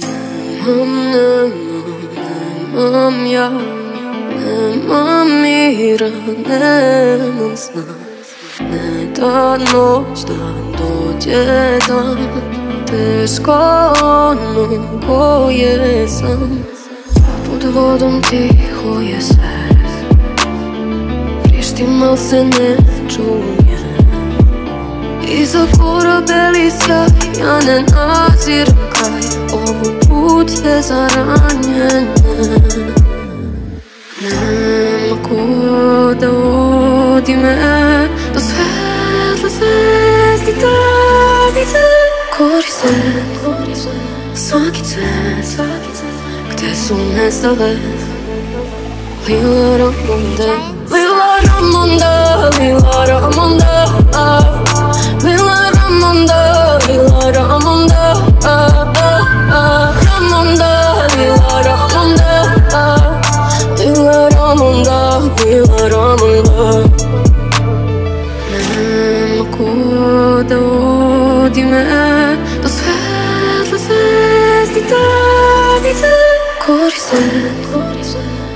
Nemam, nemam, nemam ja Nemam mira, nemam sna Ne da noć da dođe dan Teško ono koje sam Pod vodom tiho je sve se ne čuje Iza korabeli sjaj Ja ne naziram kraj saranyan لما قود ودي ما تصفات لساس دي تابيتا كوريسات ساكتات كتاسو ناس دلات ليلة رمضان غرامنا منام قود ودماء تصفات لفاز لتعبتا كورسات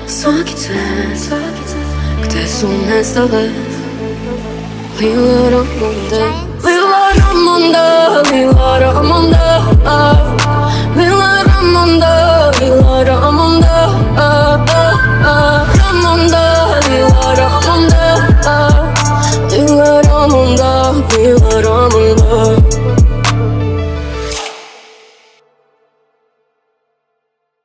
ساكتات كتاسو الناس طلعت غير رمضان we would all alone